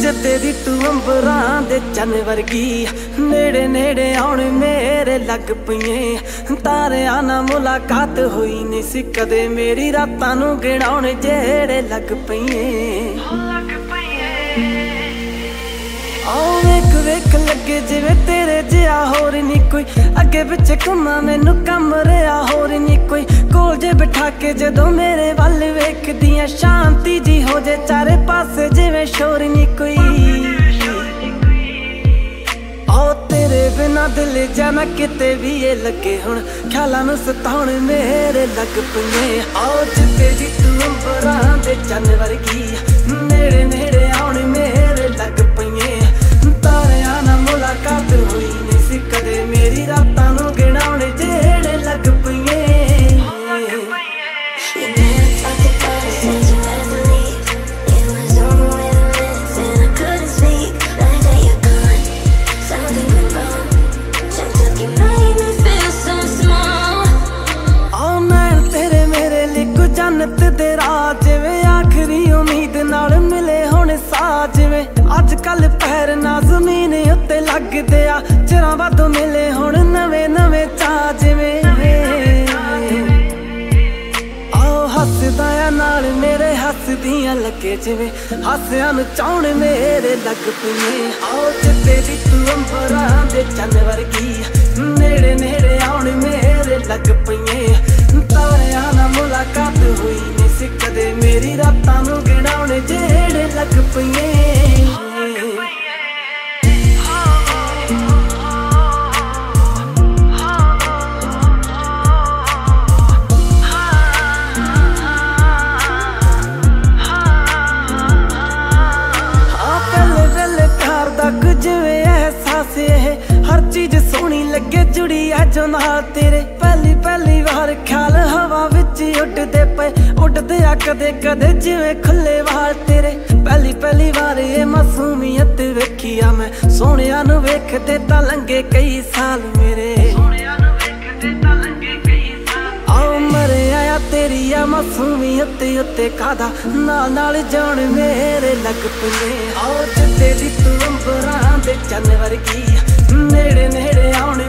ਜਿੱਤੇ ਦੀ ਤੂੰ ਅੰਬਰਾਂ ਦੇ ਚੰਨ ਵਰਗੀ। ਨੇੜੇ ਨੇੜੇ ਆਉਣ ਮੇਰੇ ਲੱਗ ਪਈਏ। ਤਾਰਿਆਂ ਨਾਲ ਮੁਲਾਕਾਤ ਹੋਈ ਨਹੀਂ ਸੀ ਕਦੇ। ਮੇਰੀ ਰਾਤਾਂ ਨੂੰ ਗਿਣਾਉਣ ਜਿਹੜੇ ਲੱਗ ਪਈਏ। ਲੱਗ ਪਈਏ ਆਉ ਵੇਖ ਵੇਖ, ਲੱਗੇ ਜਿਵੇਂ ਤੇਰੇ ਜਿਹਾ ਹੋਰ ਨਹੀਂ ਕੋਈ। ਅੱਗੇ ਪਿੱਛੇ ਘੁੰਮਾ ਮੈਨੂੰ ਕੰਮ ਰਿਆ ਹੋਰ ਨਹੀਂ ਕੋਈ। ਕੋਲ ਜੇ ਬਿਠਾ ਕੇ ਜਦੋਂ ਮੇਰੇ ਵੱਲ ਵੇਖਦੀਆਂ ਸ਼ਾਂਤੀ ਜੀ ਹੋ ਜੇ। ਚਾਰੇ ਪਾਸੇ ਜਿਵੇਂ ਤੇਰੇ ਬਿਨਾ ਦਿਲ ਕਿਤੇ ਵੀ ਇਹ ਲੱਗੇ ਹੁਣ। ਖਿਆਲਾਂ ਨੂੰ ਸਤਾਉਣ ਮੇਰੇ ਲੱਗ ਪਈਏ ਆਓ ਜਿੱਤੇ ਜੀ ਤੂੰ ਅੰਬਰਾਂ ਦੇ ਚੰਨ ਵਰਗੀ। ਜਿਵੇਂ ਅੱਜ ਕੱਲ ਪੈਰ ਨਾ ਜ਼ਮੀਨ ਉੱਤੇ ਲੱਗਦੇ ਆ। ਚਿਰਾਂ ਬਾਅਦ ਮਿਲੇ, ਹੁਣ ਨਵੇਂ ਨਵੇਂ ਚਾਹ ਜਿਵੇਂ। ਆਓ ਹੱਸਦਾ ਆ ਨਾਲ ਮੇਰੇ ਹੱਸਦੀਆਂ ਲੱਗੇ ਜਿਵੇਂ। ਹਾਸਿਆਂ ਨੂੰ ਚਾਉਣ ਮੇਰੇ ਲੱਗ ਪਈਏ। ਆਓ ਜਿੱਤੇ ਦੀ ਤੂੰ ਅੰਬਰਾਂ ਦੇ ਚੰਨ ਵਰਗੀ। ਅਹਿਸਾਸ ਇਹ ਹਰ ਚੀਜ਼ ਸੋਹਣੀ ਲੱਗੇ ਜੁੜੀ ਐ ਨਾਲ ਤੇਰੇ। ਪਹਿਲੀ ਪਹਿਲੀ ਵਾਰ ਖਿਆਲ ਹਵਾ ਵਿੱਚ ਉੱਡਦੇ ਪਏ। ਉੱਡਦੇ ਆ ਕਦੇ ਕਦੇ ਜਿਵੇਂ ਖੁੱਲੇ ਵਾਲ ਤੇਰੇ। ਪਹਿਲੀ ਪਹਿਲੀ ਵਾਰ ਇਹ ਮਾਸੂਮੀਅਤ ਵੇਖੀ ਆ ਮੈਂ। ਸੋਹਣਿਆਂ ਨੂੰ ਵੇਖਦੇ ਤਾਂ ਲੰਗੇ ਕਈ ਸਾਲ ਮੇਰੇ। ਸੋਹਣਿਆਂ ਨੂੰ ਵੇਖਦੇ ਤਾਂ ਮਾਸੂਮੀਅਤ ਉੱਤੇ ਕਾਦਾ ਨਾਲ ਨਾਲ ਜਾਣ ਮੇਰੇ ਲੱਗ ਪਲੇ ਆਉ ਜਿੱਤੇ ਦੀ ਤੂੰ ਅੰਬਰਾਂ ਦੇ ਚੰਨ ਵਰਗੀ। ਨੇੜੇ ਨੇੜੇ ਆਉਣ